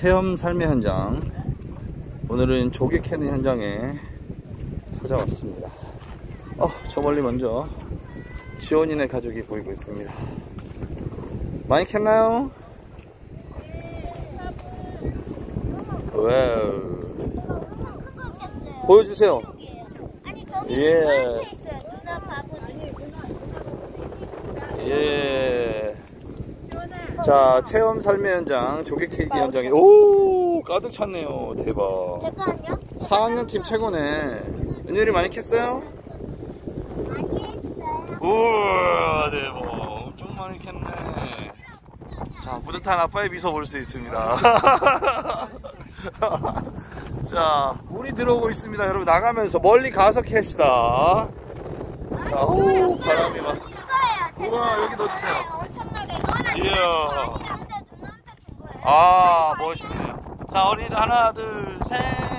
체험 삶의 현장 오늘은 조개 캐는 현장에 찾아왔습니다 어, 저 멀리 먼저 지원이네 가족이 보이고 있습니다 많이 캤나요? 깼어요. 보여주세요 예. 누나한테 있어요. 누나 바구니. 예. 자, 체험 삶의 현장, 조개 케이크 현장에, 오, 가득 찼네요. 대박. 아니야? 4학년 팀 최고네. 은율이 많이 캤어요? 많이 했어요. 우와, 대박. 엄청 많이 캤네. 자, 뿌듯한 아빠의 미소 볼 수 있습니다. 자, 물이 들어오고 있습니다. 여러분, 나가면서 멀리 가서 캡시다. 자, 오, 바람이 막. 우와, 여기 넣어주세요. 이야. 아, 멋있네요. 자, 어린이들 하나, 둘, 셋.